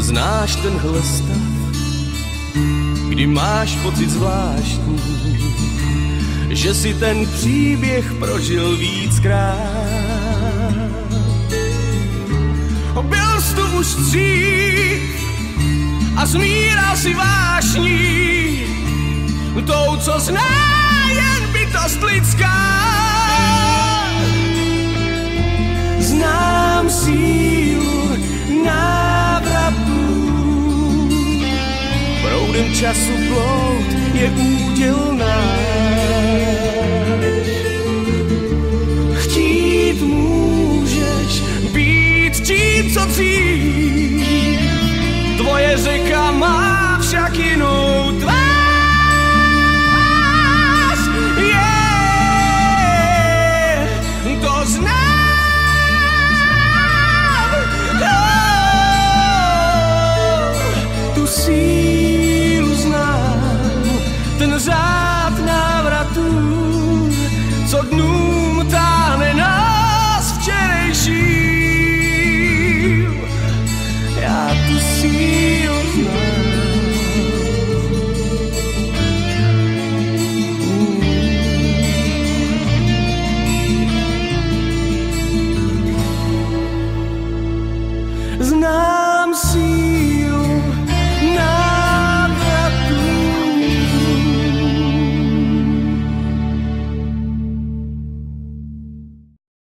Znáš tenhle stav, kdy máš pocit zvláštní, že si ten příběh prožil víckrát. Byl jsi tu už a zmíral si vášní, tou, co zná jen bytost lidská. Proudem času plout je úděl náš. Chtít můžeš být tím, co dřív, tvoje řeka Znam si